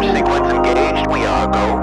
Sequence engaged. We are go.